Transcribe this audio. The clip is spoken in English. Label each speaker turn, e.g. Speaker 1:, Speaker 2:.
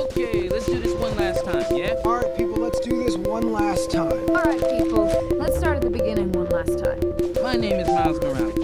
Speaker 1: Okay, let's do this one last time, yeah?
Speaker 2: All right, people, let's do this one last time.
Speaker 3: All right, people, let's start at the beginning one last time.
Speaker 1: My name is Miles Morales.